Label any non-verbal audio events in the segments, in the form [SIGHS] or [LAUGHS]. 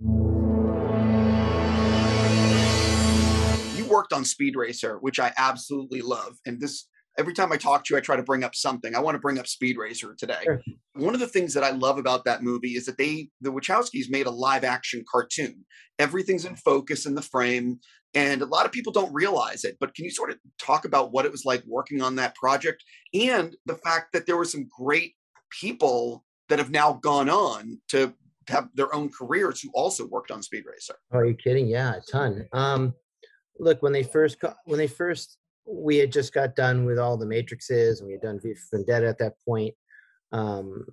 You worked on Speed Racer, which I absolutely love. And this every time I talk to you, I try to bring up something. I want to bring up Speed Racer today. Sure. One of the things that I love about that movie is that they, the Wachowskis, made a live action cartoon. Everything's in focus in the frame, and a lot of people don't realize it. But can you sort of talk about what it was like working on that project and the fact that there were some great people that have now gone on to have their own careers who also worked on Speed Racer? are you kidding? Yeah, a ton. Um, look, when they first when they first we had just got done with all the matrices and we had done V Vendetta at that point. Um,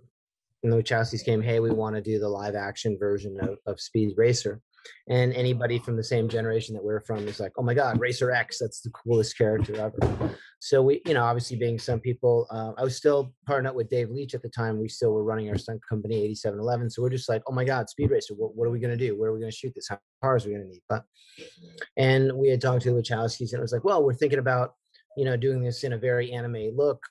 and the Wachowskis came, hey, we want to do the live action version of, of Speed Racer. And anybody from the same generation that we're from is like, oh my God, Racer X, that's the coolest character ever. So we, you know, obviously being some people, uh, I was still partnered up with Dave Leitch at the time. We still were running our stunt company 8711. So we're just like, oh my God, Speed Racer, what, what are we going to do? Where are we going to shoot this? How cars are we going to need? But, and we had talked to the Wachowskis and it was like, well, we're thinking about, you know, doing this in a very anime look.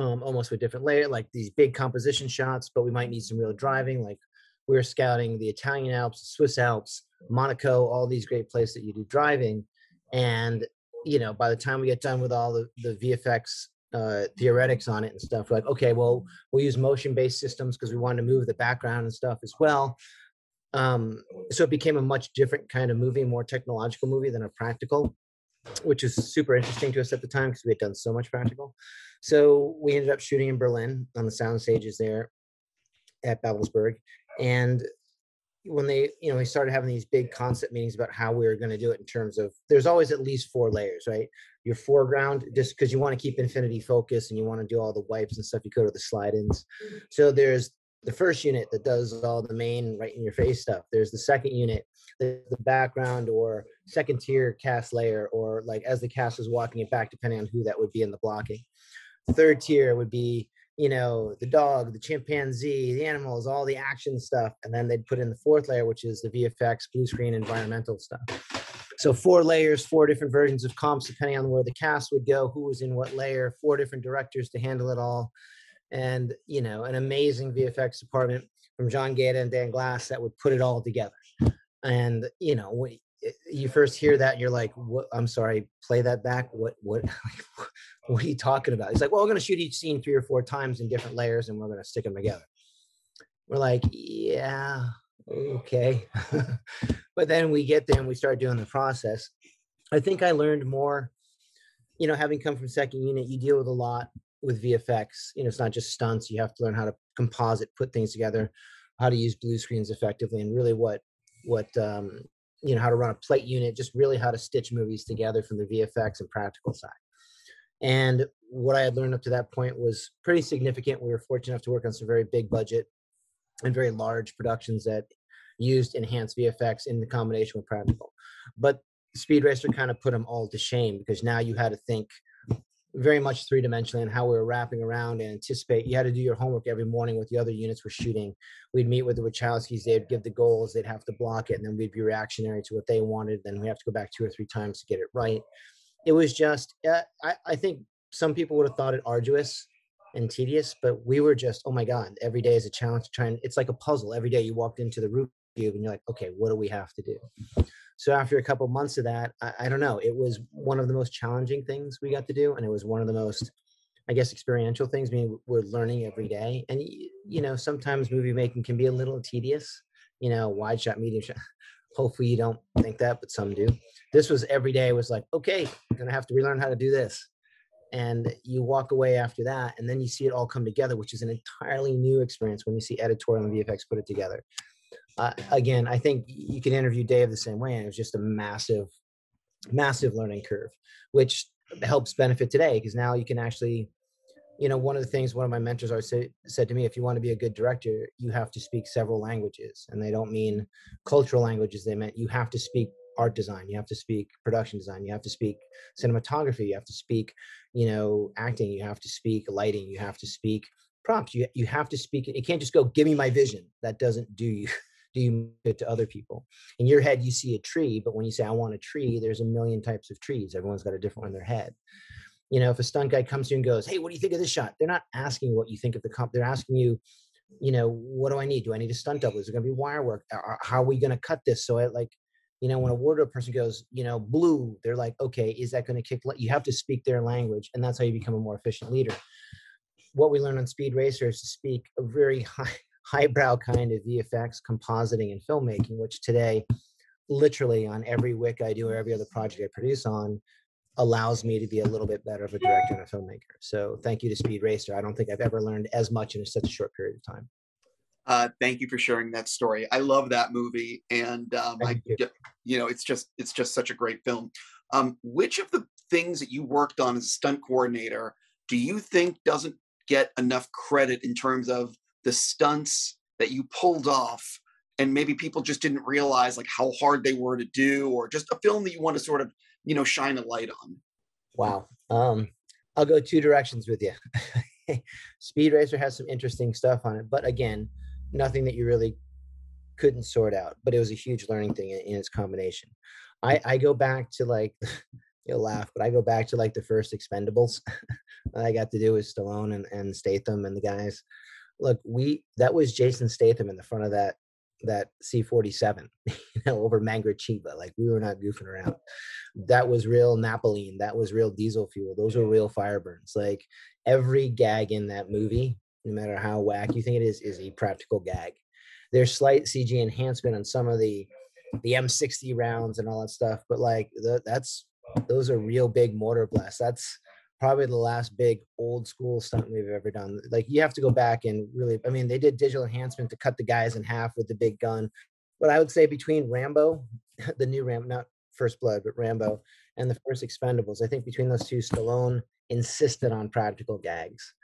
Um, almost with different layer, like these big composition shots, but we might need some real driving. Like we were scouting the Italian Alps, Swiss Alps, Monaco, all these great places that you do driving. And, you know, by the time we get done with all the, the VFX uh, theoretics on it and stuff, like, okay, well, we'll use motion based systems because we wanted to move the background and stuff as well. Um, so it became a much different kind of movie, more technological movie than a practical, which is super interesting to us at the time because we had done so much practical. So we ended up shooting in Berlin on the sound stages there at Babelsberg and when they you know we started having these big concept meetings about how we were going to do it in terms of there's always at least four layers right? Your foreground just because you want to keep infinity focus and you want to do all the wipes and stuff you go to the slide ins mm-hmm. so there's the first unit that does all the main right in your face stuff. There's the second unit the background or second tier cast layer or like as the cast is walking it back depending on who that would be in the blocking. Third tier would be you know, the dog, the chimpanzee, the animals, all the action stuff. And then they'd put in the fourth layer, which is the VFX, blue screen, environmental stuff. So four layers, four different versions of comps, depending on where the cast would go, who was in what layer, four different directors to handle it all. And, you know, an amazing VFX department from John Gaeta and Dan Glass that would put it all together. And, you know, you first hear that and you're like what i'm sorry play that back? What what [LAUGHS] what are you talking about? He's like well we're going to shoot each scene three or four times in different layers and we're going to stick them together. We're like yeah okay. [LAUGHS] But then we get there and we start doing the process. I think i learned more you know having come from second unit you deal with a lot with vfx you know it's not just stunts you have to learn how to composite put things together how to use blue screens effectively and really what what um, you know how to run a plate unit just really how to stitch movies together from the vfx and practical side. And what i had learned up to that point was pretty significant. We were fortunate enough to work on some very big budget and very large productions that used enhanced vfx in the combination with practical. But speed racer kind of put them all to shame because now you had to think very much three dimensionally and how we were wrapping around and anticipate. You had to do your homework every morning with the other units were shooting. We'd meet with the Wachowskis, they'd give the goals, they'd have to block it, and then we'd be reactionary to what they wanted. Then we have to go back two or three times to get it right. It was just, uh, I, I think some people would have thought it arduous and tedious, but we were just, oh my God, every day is a challenge to try and it's like a puzzle. Every day you walked into the roof cube and you're like, okay, what do we have to do? So after a couple months of that, I, I, don't know, it was one of the most challenging things we got to do, and it was one of the most, I guess, experiential things. I mean, we're learning every day, and you know, sometimes movie making can be a little tedious. You know, wide shot, medium shot. [LAUGHS] Hopefully, you don't think that, but some do. This was every day was like, okay, I'm gonna have to relearn how to do this, and you walk away after that, and then you see it all come together, which is an entirely new experience when you see editorial and VFX put it together uh, again, I think you can interview Dave the same way, and it was just a massive, massive learning curve, which helps benefit today because now you can actually, you know, one of the things one of my mentors always say, said to me, if you want to be a good director, you have to speak several languages, and they don't mean cultural languages. They meant you have to speak art design, you have to speak production design, you have to speak cinematography, you have to speak, you know, acting, you have to speak lighting, you have to speak prompts. You you have to speak. It can't just go, give me my vision. That doesn't do you do you it to other people in your head you see a tree but when you say i want a tree there's a million types of trees everyone's got a different one in their head you know if a stunt guy comes to you and goes hey what do you think of this shot they're not asking what you think of the comp they're asking you you know, what do I need? Do I need a stunt double? Is it going to be wire work? How are we going to cut this? So I like, you know, when a wardrobe person goes, you know, blue, they're like, okay, is that going to kick? You have to speak their language, and that's how you become a more efficient leader. What we learn on Speed Racer is to speak a very [LAUGHS] high, highbrow kind of VFX, compositing, and filmmaking, which today, literally on every Wick I do or every other project I produce on, allows me to be a little bit better of a director and a filmmaker. So thank you to Speed Racer. I don't think I've ever learned as much in such a short period of time. Uh, thank you for sharing that story. I love that movie, and um, I, you. you. know, it's just it's just such a great film. Um, which of the things that you worked on as a stunt coordinator do you think doesn't get enough credit in terms of the stunts that you pulled off, and maybe people just didn't realize like how hard they were to do, or just a film that you want to sort of you know shine a light on? Wow. Um, I'll go two directions with you. [LAUGHS] Speed Racer has some interesting stuff on it, but again, nothing that you really couldn't sort out. But it was a huge learning thing in, in its combination. I, I go back to like [LAUGHS] you'll laugh, but I go back to like the first Expendables [LAUGHS] that I got to do with Stallone and, and Statham and the guys. Look, we that was Jason Statham in the front of that that C47, [LAUGHS] you know, over Mangaratiba. Like we were not goofing around. That was real naphthalene. That was real diesel fuel. Those were real fire burns. Like every gag in that movie, no matter how whack you think it is, is a practical gag. There's slight CG enhancement on some of the the M60 rounds and all that stuff, but like the, that's those are real big mortar blasts. That's probably the last big old school stunt we've ever done. Like you have to go back and really, I mean, they did digital enhancement to cut the guys in half with the big gun. But I would say between Rambo, [LAUGHS] the new Ram, not First Blood, but Rambo, and the first Expendables, I think between those two, Stallone insisted on practical gags.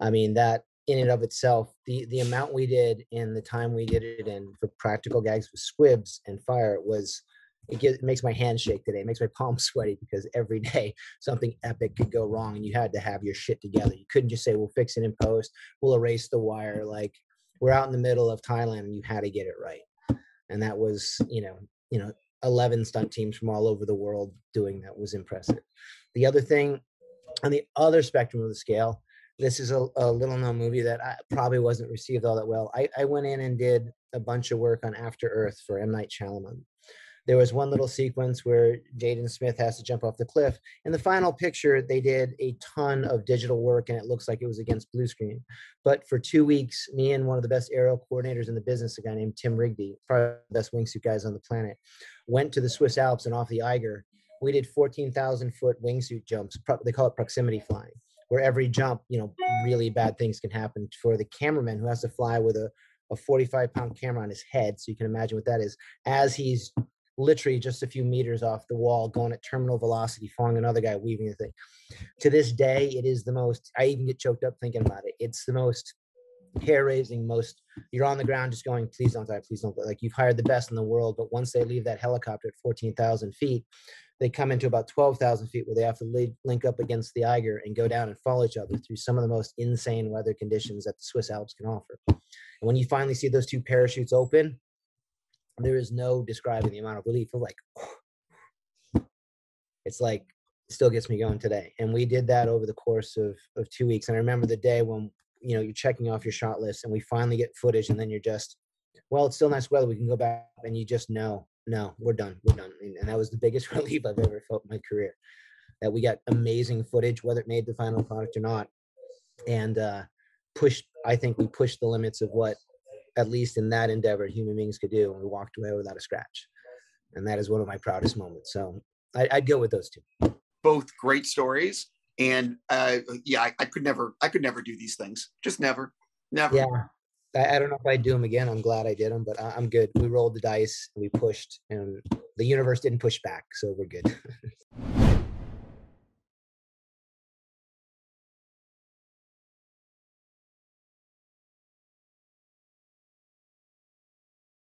I mean, that in and of itself, the the amount we did in the time we did it in for practical gags with squibs and fire was it, it makes my hand shake today. It makes my [LAUGHS] palms sweaty because every day [LAUGHS] something epic could go wrong and you had to have your shit together. You couldn't just say, we'll fix it in post, we'll erase the wire. Like we're out in the middle of Thailand and you had to get it right. And that was, you know, you know, 11 stunt teams from all over the world doing that was impressive. The other thing on the other spectrum of the scale, this is a, a little known movie that I probably wasn't received all that well. I, I went in and did a bunch of work on After Earth for M. Night Shyamalan. There was one little sequence where Jaden Smith has to jump off the cliff. In the final picture, they did a ton of digital work and it looks like it was against blue screen. But for two weeks, me and one of the best aerial coordinators in the business, a guy named Tim Rigby, probably the best wingsuit guys on the planet, went to the Swiss Alps and off the Eiger. We did 14,000 foot wingsuit jumps. They call it proximity flying, where every jump, you know, really bad things can happen for the cameraman who has to fly with a a 45 pound camera on his head. So you can imagine what that is. As he's literally just a few meters off the wall, going at terminal velocity, following another guy weaving the thing. To this day, it is the most. I even get choked up thinking about it. It's the most hair raising. Most you're on the ground just going, please don't die, please don't. Die. Like you've hired the best in the world, but once they leave that helicopter at fourteen thousand feet, they come into about twelve thousand feet where they have to link up against the Eiger and go down and follow each other through some of the most insane weather conditions that the Swiss Alps can offer. And when you finally see those two parachutes open, there is no describing the amount of relief of like [SIGHS] it's like still gets me going today. And we did that over the course of of two weeks. And i remember the day when you know you're checking off your shot list and we finally get footage and then you're just well it's still nice weather. We can go back and you just know no we're done. We're done. And, and that was the [LAUGHS] biggest relief i've ever felt in my career that we got amazing footage whether it made the final product or not and uh pushed i think we pushed the limits of what at least in that endeavor, human beings could do, and we walked away without a scratch. And that is one of my proudest moments. So I, would go with those two. Both great stories, and uh, yeah, I, I, could never, I could never do these things. Just never, never. Yeah, I, I don't know if I'd do them again. I'm glad I did them, but I, I'm good. We rolled the dice, we pushed, and the universe didn't push back, so we're good. [LAUGHS]